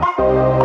Música